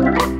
Bye.